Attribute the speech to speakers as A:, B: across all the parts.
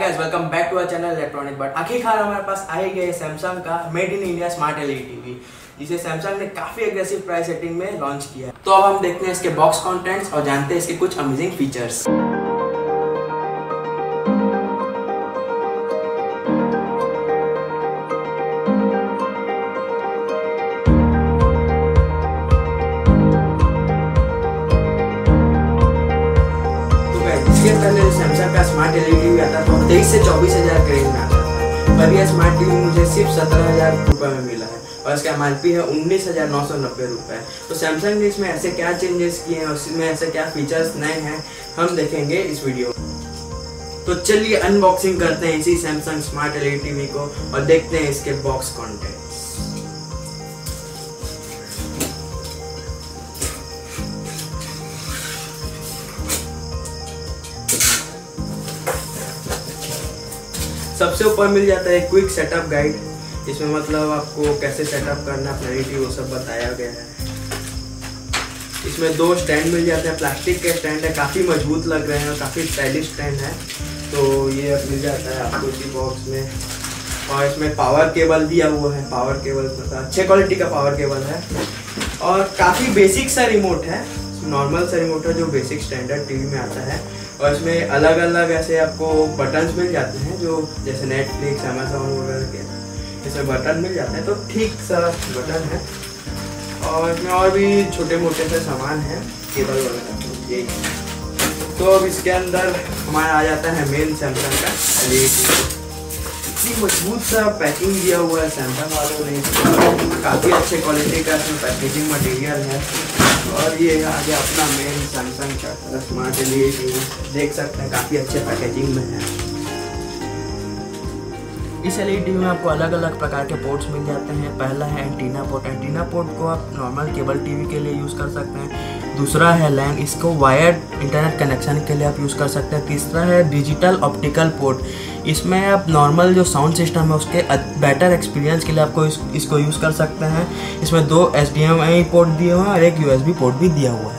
A: Guys welcome back to our channel electronic but आखिरकार हमारे पास आ ही? गए सैमसंग का made in India smart LED TV जिसे सैमसंग ने काफ़ी एग्रेसिव प्राइस सेटिंग में लॉन्च किया है। तो अब हम देखते हैं इसके बॉक्स कंटेंट्स और जानते हैं इसके कुछ अमेजिंग फीचर्स तो इसके पहले सैमसंग का स्मार्ट एलईडी भी आता था तेईस से चौबीस हज़ार के रेंज में आता था पर यह स्मार्ट टीवी मुझे सिर्फ़ सत्रह हज़ार रुपये में मिला है, और इसका एम है उन्नीस हज़ार नौ सौ नब्बे रुपये तो सैमसंग ने इसमें ऐसे क्या चेंजेस किए हैं इसमें ऐसे क्या फीचर्स नए हैं, हम देखेंगे इस वीडियो में। तो चलिए अनबॉक्सिंग करते हैं इसी सैमसंग स्मार्ट एलईडी टीवी को, और देखते हैं इसके बॉक्स कॉन्टेंट्स सबसे ऊपर मिल जाता है क्विक सेटअप गाइड इसमें मतलब आपको कैसे सेटअप करना अपना वो सब बताया गया है। इसमें दो स्टैंड मिल जाते हैं प्लास्टिक के स्टैंड है, काफ़ी मज़बूत लग रहे हैं और काफ़ी स्टाइलिश स्टैंड है। तो ये मिल जाता है आपको इसी बॉक्स में। और इसमें पावर केबल दिया हुआ है पावर केबल मतलब अच्छे क्वालिटी का पावर केबल है। और काफ़ी बेसिक सा रिमोट है। नॉर्मल सा रिमोट है जो बेसिक स्टैंडर्ड टीवी में आता है, और इसमें अलग अलग ऐसे आपको बटन्स मिल जाते हैं जो जैसे नेटफ्लिक्स अमेजोन वगैरह के इसमें बटन मिल जाते हैं। तो ठीक सा बटन है। और इसमें और भी छोटे मोटे से सामान है केबल वगैरह यही तो अब इसके अंदर हमारा आ जाता है मेन सैमसंग का एलईडी इतनी मज़बूत सा पैकिंग दिया हुआ है सैमसंग वालों ने। काफ़ी अच्छे क्वालिटी का इसमें पैकेजिंग मटेरियल है। और ये आगे अपना मेन सैमसंग का स्मार्ट एलईडी देख सकते हैं, काफ़ी अच्छे पैकेजिंग में है। इस एल में आपको अलग अलग प्रकार के पोर्ट्स मिल जाते हैं। पहला है एंटीना पोर्ट एंटीना पोर्ट को आप नॉर्मल केबल टीवी के लिए यूज़ कर सकते हैं। दूसरा है लैन इसको वायर्ड इंटरनेट कनेक्शन के लिए आप यूज़ कर सकते हैं। तीसरा है डिजिटल ऑप्टिकल पोर्ट इसमें आप नॉर्मल जो साउंड सिस्टम है उसके बेटर एक्सपीरियंस के लिए आपको इस, इसको यूज़ कर सकते हैं। इसमें दो एच पोर्ट दिए हुए हैं और एक यू पोर्ट भी दिया हुआ है।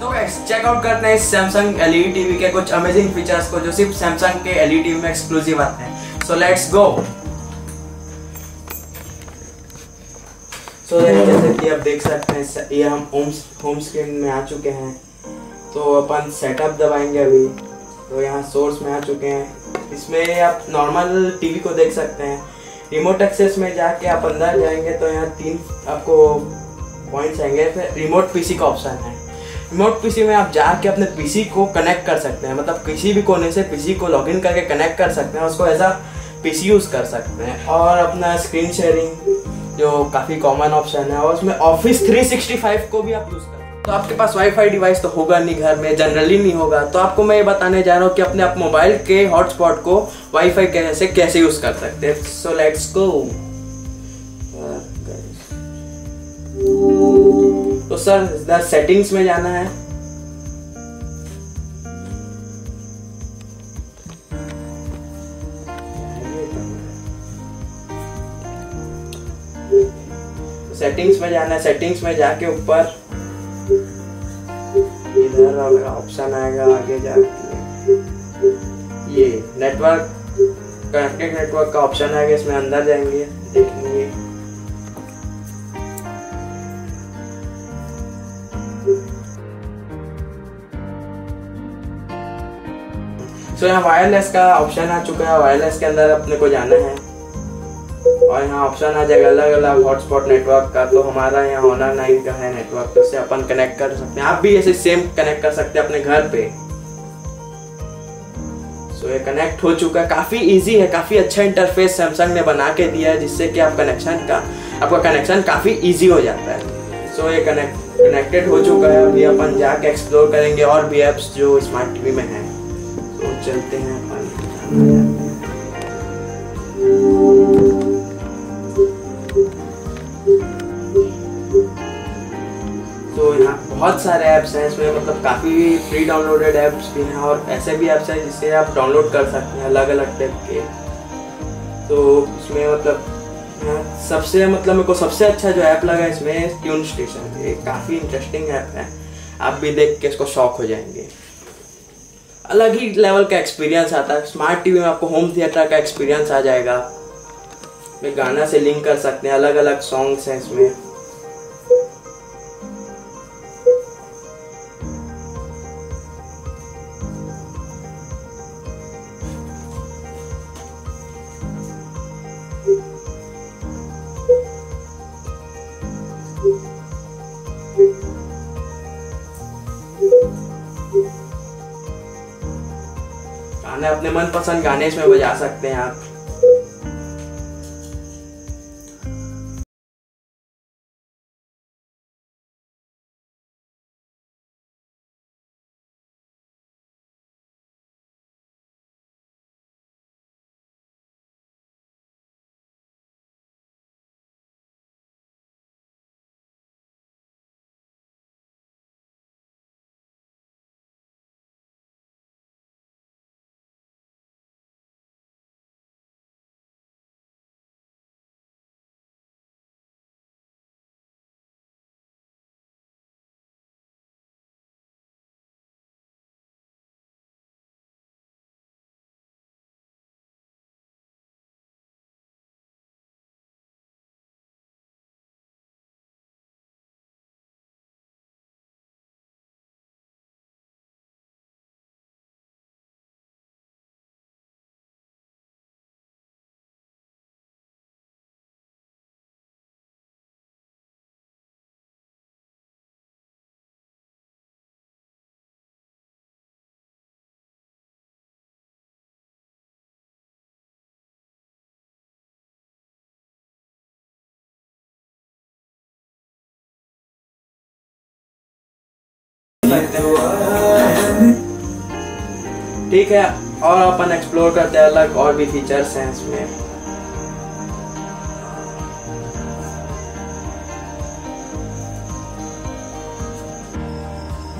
A: तो चेकआउट करते हैं इस सैमसंग एलईडी टीवी के कुछ अमेजिंग फीचर्स को जो सिर्फ़ सैमसंग के एलईडी टीवी में एक्सक्लूसिव आते हैं। सो लेट्स गो सो जैसे कि आप देख सकते हैं ये हम होम होम स्क्रीन में आ चुके हैं। तो अपन सेटअप दबाएँगे अभी। तो यहाँ सोर्स में आ चुके हैं। इसमें आप नॉर्मल टीवी को देख सकते हैं। रिमोट एक्सेस में जाके आप अंदर जाएँगे तो यहाँ तीन आपको पॉइंट्स आएँगे। फिर रिमोट पीसी का ऑप्शन है। रिमोट पीसी में आप जाके अपने पीसी को कनेक्ट कर सकते हैं। मतलब किसी भी कोने से पीसी को लॉगिन करके कनेक्ट कर सकते हैं। उसको एज अ पीसी यूज़ कर सकते हैं। और अपना स्क्रीन शेयरिंग जो काफ़ी कॉमन ऑप्शन है। और उसमें ऑफ़िस 365 को भी आप यूज़ कर तो आपके पास वाईफाई डिवाइस तो होगा नहीं घर में जनरली नहीं होगा। तो आपको मैं ये बताने जा रहा हूँ कि अपने आप मोबाइल के हॉटस्पॉट को वाईफाई के से कैसे यूज़ कर सकते हैं। सो लेट्स गो तो सर सेटिंग्स में जाना है। सेटिंग्स में जाना है सेटिंग्स में जाके ऊपर इधर ऑप्शन आएगा आगे जाके। ये नेटवर्क कनेक्टेड नेटवर्क का ऑप्शन आएगा, इसमें अंदर जाएँगे, देखेंगे। सो यहाँ वायरलेस का ऑप्शन आ चुका है वायरलेस के अंदर अपने को जाना है। और यहाँ ऑप्शन आ जाएगा अलग अलग हॉटस्पॉट नेटवर्क का तो हमारा यहाँ होना नाइन का है नेटवर्क तो अपन कनेक्ट कर सकते हैं। आप भी ऐसे सेम कनेक्ट कर सकते हैं अपने घर पे। सो ये कनेक्ट हो चुका है। काफ़ी इजी है, काफ़ी अच्छा इंटरफेस सैमसंग ने बना के दिया है, जिससे कि आप कनेक्शन का, आपका कनेक्शन काफ़ी इजी हो जाता है। सो ये कनेक्ट कनेक्टेड हो चुका है। अभी अपन जाके एक्सप्लोर करेंगे और भी एप्स जो स्मार्ट टीवी में हैं। तो चलते हैं अपन। बहुत सारे ऐप्स हैं, इसमें मतलब काफ़ी फ्री डाउनलोडेड ऐप्स भी हैं और ऐसे भी ऐप्स हैं जिसे आप डाउनलोड कर सकते हैं अलग अलग टाइप के। तो इसमें मतलब सबसे मतलब मेरे को सबसे अच्छा जो ऐप लगा इसमें ट्यून स्टेशन ये काफ़ी इंटरेस्टिंग ऐप है। आप भी देख के इसको शौक हो जाएँगे। अलग ही लेवल का एक्सपीरियंस आता है। स्मार्ट टीवी में आपको होम थिएटर का एक्सपीरियंस आ जाएगा। गाना से लिंक कर सकते हैं अलग अलग सॉन्ग्स हैं इसमें। अपने मनपसंद गाने इसमें बजा सकते हैं आप। ठीक है, और अपन एक्सप्लोर करते हैं अलग और भी फीचर्स हैं इसमें।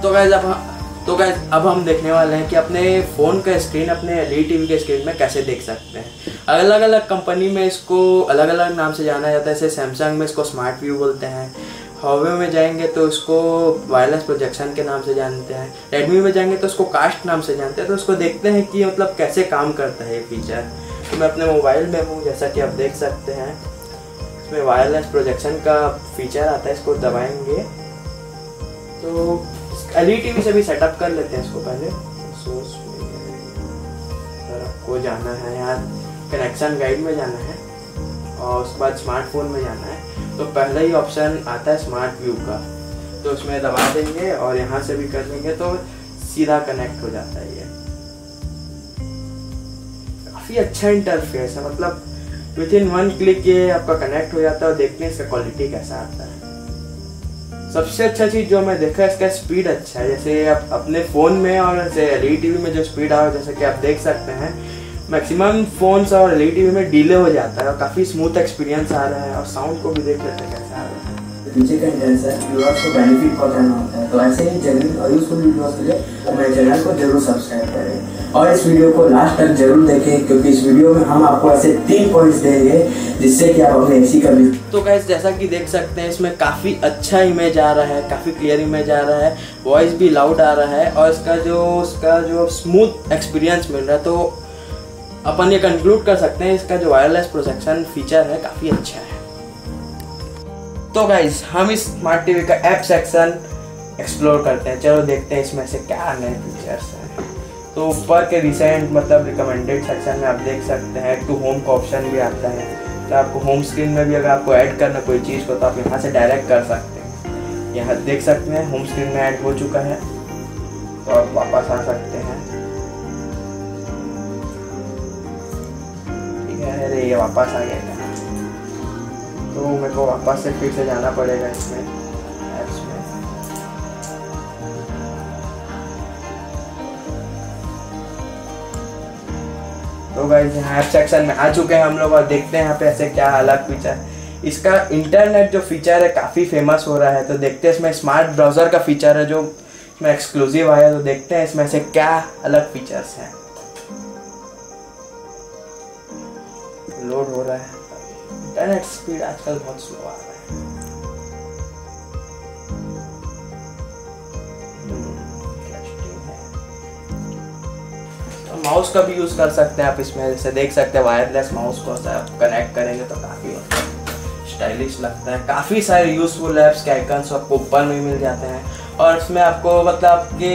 A: तो गैस अब तो गैस अब हम देखने वाले हैं कि अपने फ़ोन का स्क्रीन अपने एल टीवी के स्क्रीन में कैसे देख सकते हैं। अलग अलग कंपनी में इसको अलग अलग नाम से जाना जाता है। जैसे सैमसंग में इसको स्मार्ट व्यू बोलते हैं। हॉवे में जाएँगे तो उसको वायरलेस प्रोजेक्शन के नाम से जानते हैं रेडमी में जाएँगे तो उसको कास्ट नाम से जानते हैं तो उसको देखते हैं कि मतलब कैसे काम करता है ये फीचर तो मैं अपने मोबाइल में हूँ, जैसा कि आप देख सकते हैं। इसमें वायरलेस प्रोजेक्शन का फीचर आता है, इसको दबाएँगे। तो एल टी से भी सेटअप कर लेते हैं इसको पहले। सोर्स अगर आपको जाना है, यहाँ कनेक्शन गाइड में जाना है। और उसके बाद स्मार्टफ़ोन में जाना है। तो पहला ही ऑप्शन आता है स्मार्ट व्यू का। तो उसमें दबा देंगे और यहाँ से भी कर देंगे तो सीधा कनेक्ट हो जाता है ये। काफ़ी अच्छा इंटरफेस है मतलब विद इन वन क्लिक ये आपका कनेक्ट हो जाता है और देखते हैं इसका क्वालिटी कैसा आता है। सबसे अच्छा चीज़ जो मैं देखा है, इसका स्पीड अच्छा है। जैसे आप अपने फ़ोन में और जैसे एल टीवी में जो स्पीड आ रहा है, जैसे कि आप देख सकते हैं मैक्सिमम फोन्स और एल टीवी में डिले हो जाता है और काफ़ी स्मूथ एक्सपीरियंस आ रहा है और साउंड को भी देख लेते हैं कैसा आ रहा है।
B: पीछे का व्यूअर्स को बेनिफिट पहुंचाना होता है। तो ऐसे ही और यूजफुल वीडियोस के लिए मेरे चैनल को ज़रूर सब्सक्राइब करें। और इस वीडियो को लास्ट तक ज़रूर देखें क्योंकि इस वीडियो में हम आपको ऐसे तीन पॉइंट्स देंगे जिससे कि आप अपने एसी का भी
A: तो गैस जैसा कि देख सकते हैं इसमें काफ़ी अच्छा इमेज आ रहा है काफ़ी क्लियर इमेज आ रहा है वॉइस भी लाउड आ रहा है और इसका जो उसका जो स्मूथ एक्सपीरियंस मिल रहा है तो अपन ये कंक्लूड कर सकते हैं, इसका जो वायरलेस प्रोजेक्शन फीचर है, काफ़ी अच्छा है। तो गाइज़ हम इस स्मार्ट टीवी का ऐप सेक्शन एक्सप्लोर करते हैं। चलो देखते हैं इसमें से क्या नए फीचर्स हैं। तो ऊपर के रिसेंट मतलब रिकमेंडेड सेक्शन में आप देख सकते हैं टू होम का ऑप्शन भी आता है। तो आपको होम स्क्रीन में भी अगर आपको ऐड करना कोई चीज़ को तो आप यहाँ से डायरेक्ट कर सकते हैं। यहाँ देख सकते हैं होम स्क्रीन में ऐड हो चुका है। तो आप वापस आ सकते हैं। अरे ये वापस आ गया तो मेरे को वापस से फिर से जाना पड़ेगा इसमें तो गाइज़ यहाँ ऐप सेक्शन में आ चुके हैं हम लोग और देखते हैं यहाँ पे ऐसे क्या अलग फीचर इसका इंटरनेट जो फीचर है काफ़ी फ़ेमस हो रहा है तो देखते हैं इसमें स्मार्ट ब्राउज़र का फीचर है जो इसमें एक्सक्लूसिव आया तो देखते हैं इसमें से क्या अलग फीचर्स हैं। लोड हो रहा है। इंटरनेट स्पीड आजकल बहुत स्लो आ रहा है। माउस का भी यूज़ कर सकते हैं आप इसमें, जैसे देख सकते हैं वायरलेस माउस को आप कनेक्ट करेंगे तो काफ़ी स्टाइलिश लगता है। काफ़ी सारे यूज़फुल ऐप्स के आइकन्स आपको ऊपर में मिल जाते हैं। और इसमें आपको मतलब कि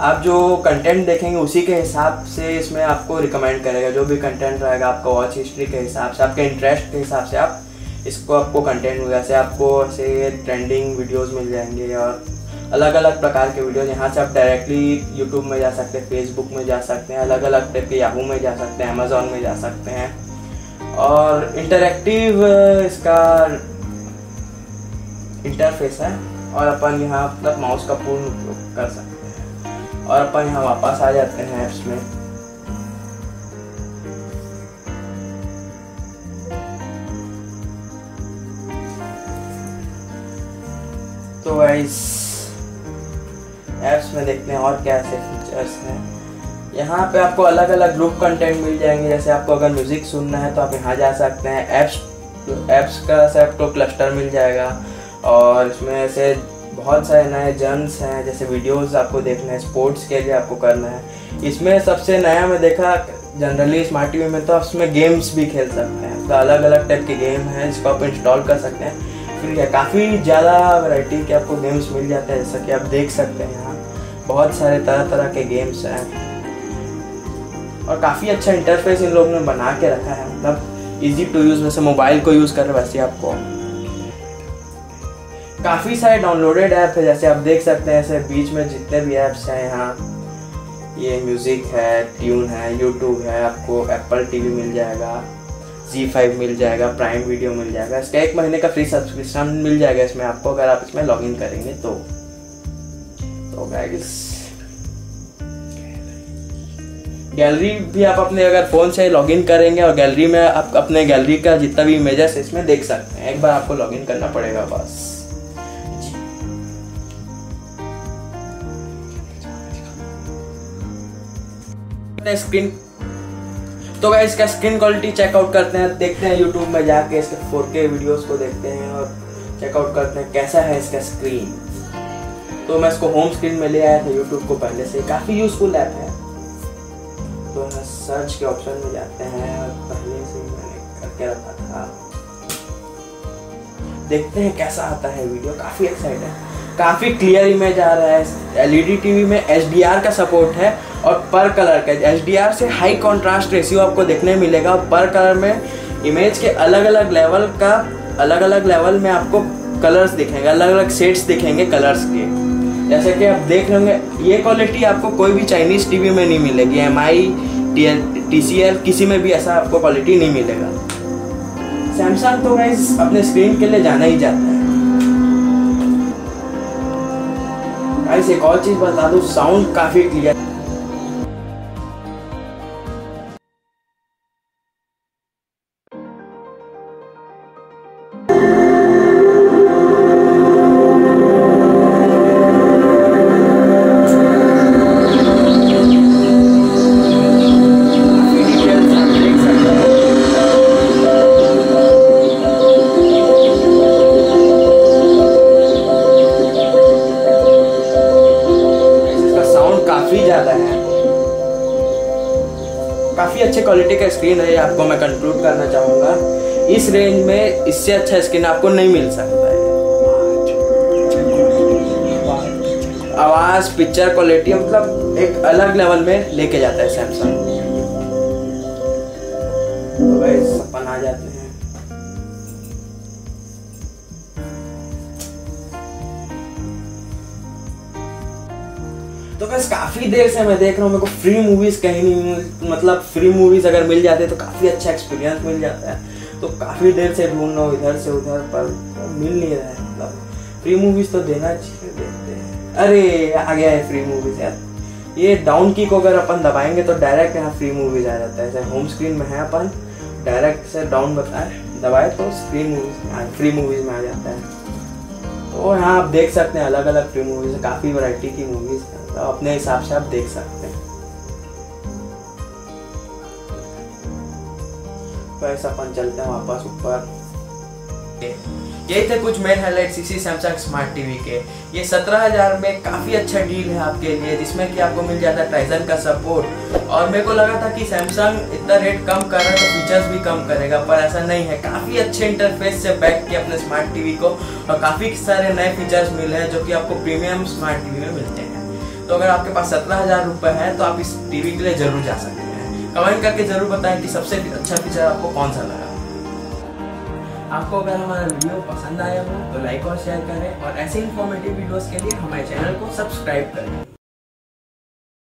A: आप जो कंटेंट देखेंगे उसी के हिसाब से इसमें आपको रिकमेंड करेगा। जो भी कंटेंट रहेगा, आपका वॉच हिस्ट्री के हिसाब से, आपके इंटरेस्ट के हिसाब से आप इसको, आपको कंटेंट जैसे आपको ऐसे ट्रेंडिंग वीडियोस मिल जाएँगे और अलग अलग प्रकार के वीडियोस यहाँ से आप डायरेक्टली यूट्यूब में जा सकते हैं फेसबुक में जा सकते हैं अलग अलग टाइप के याहू में जा सकते हैं अमेजोन में जा सकते हैं। और इंटरेक्टिव इसका इंटरफेस है और अपन यहाँ मतलब माउस का पूर्ण उपयोग कर सकते हैं। और अपन यहाँ वापस आ जाते हैं ऐप्स में। तो वाइस ऐप्स में देखते हैं और क्या ऐसे फीचर्स हैं। यहाँ पे आपको अलग अलग ग्रुप कंटेंट मिल जाएँगे। जैसे आपको अगर म्यूज़िक सुनना है तो आप यहाँ जा सकते हैं। ऐप्स ऐप्स का से आपको क्लस्टर मिल जाएगा। और इसमें ऐसे बहुत सारे नए जन्स हैं, जैसे वीडियोस आपको देखना है, स्पोर्ट्स के लिए आपको करना है। इसमें सबसे नया मैं देखा, जनरली स्मार्ट टीवी में तो आप उसमें गेम्स भी खेल सकते हैं। तो अलग अलग टाइप के गेम हैं, जिसको आप इंस्टॉल कर सकते हैं। फिर क्या काफ़ी ज़्यादा वैरायटी के आपको गेम्स मिल जाते हैं, जैसा कि आप देख सकते हैं यहाँ। बहुत सारे तरह तरह के गेम्स हैं। और काफ़ी अच्छा इंटरफेस इन लोगों ने बना के रखा है। मतलब इजी टू यूज़ जैसे मोबाइल को यूज़ कर रहे वैसे आपको। काफ़ी सारे डाउनलोडेड ऐप है, जैसे आप देख सकते हैं ऐसे बीच में जितने भी ऐप्स हैं यहाँ, ये म्यूज़िक है ट्यून है यूट्यूब है, आपको एप्पल टीवी मिल जाएगा जी फाइव मिल जाएगा प्राइम वीडियो मिल जाएगा, इसका एक महीने का फ्री सब्सक्रिप्शन मिल जाएगा इसमें, आपको अगर आप इसमें लॉगिन करेंगे तो। तो गाइस गैलरी भी आप अपने अगर फ़ोन से लॉगिन करेंगे और गैलरी में आप अपने गैलरी का जितना भी इमेजेस है, इसमें देख सकते हैं, एक बार आपको लॉगिन करना पड़ेगा बस। स्क्रीन तो भाई इसका स्क्रीन क्वालिटी चेकआउट करते हैं, देखते हैं यूट्यूब में जाके इसके 4K वीडियोस को देखते हैं और चेकआउट करते हैं कैसा है इसका स्क्रीन तो मैं इसको होम स्क्रीन में ले आया था यूट्यूब को पहले से। काफ़ी यूजफुल ऐप है। तो हम सर्च के ऑप्शन में जाते हैं और पहले से मैंने करके रखा था। देखते हैं कैसा आता है वीडियो काफ़ी एक्साइट है। काफ़ी क्लियर इमेज आ रहा है। एलईडी टीवी में एच का सपोर्ट है। और पर कलर का। एच से हाई कॉन्ट्रास्ट रेशियो आपको देखने मिलेगा। और पर कलर में इमेज के अलग अलग लेवल का अलग अलग लेवल में आपको कलर्स दिखेंगे। अलग अलग शेड्स दिखेंगे कलर्स के। जैसे कि आप देख लेंगे ये क्वालिटी आपको कोई भी चाइनीज़ टीवी में नहीं मिलेगी। M I T L T C L किसी में भी ऐसा आपको क्वालिटी नहीं मिलेगा। सैमसंग तो गाइस अपने स्क्रीन के लिए जाना ही जाता है। गाइस एक और चीज़ बता दूँ साउंड काफ़ी क्लियर स्क्रीन है आपको मैं कंक्लूड करना चाहूँगा। इस रेंज में इससे अच्छा स्क्रीन आपको नहीं मिल सकता है। आवाज़ पिक्चर क्वालिटी मतलब एक अलग लेवल में लेके जाता है सैमसंग तो अपन आ जाते हैं। बस काफ़ी देर से मैं देख रहा हूँ, मेरे को फ्री मूवीज़ कहीं नहीं मतलब फ्री मूवीज़ अगर मिल जाते तो काफ़ी अच्छा एक्सपीरियंस मिल जाता है। तो काफ़ी देर से ढूंढ रहा हूँ, इधर से उधर, पर तो मिल नहीं रहा है मतलब फ्री मूवीज़ तो देना चाहिए, देखते हैं। अरे, आ गया है फ्री मूवीज़ यार। ये डाउन की को अगर अपन दबाएँगे तो डायरेक्ट यहाँ फ्री मूवीज़ आ जाता है। होम स्क्रीन में है अपन डायरेक्ट से डाउन बताए दबाए तो स्क्रीन मूवीज़ फ्री मूवीज़ में आ जाता है। तो यहाँ आप देख सकते हैं अलग अलग फ्री मूवीज़ काफ़ी वैरायटी की मूवीज़ हैं तो अपने हिसाब से आप देख सकते हैं। तो ऐसा अपन चलते हैं वापस ऊपर। यही थे कुछ मेन हाईलाइट्स इसी सैमसंग स्मार्ट टीवी के। ये सत्रह हज़ार में काफ़ी अच्छा डील है आपके लिए, जिसमें कि आपको मिल जाता है टाइजन का सपोर्ट और मेरे को लगा था कि सैमसंग इतना रेट कम कर रहा है तो फीचर्स भी कम करेगा, पर ऐसा नहीं है। काफ़ी अच्छे इंटरफेस से बैक के अपने स्मार्ट टीवी को, और काफ़ी सारे नए फीचर्स मिले हैं जो कि आपको प्रीमियम स्मार्ट टीवी में मिलते हैं। तो अगर आपके पास सत्रह हज़ार रुपये है तो आप इस टीवी के लिए ज़रूर जा सकते हैं। कमेंट करके ज़रूर बताएँ कि सबसे अच्छा फीचर आपको कौन सा लगा। आपको अगर हमारा वीडियो पसंद आया हो तो लाइक और शेयर करें, और ऐसे इन्फॉर्मेटिव वीडियोस के लिए हमारे चैनल को सब्सक्राइब करें।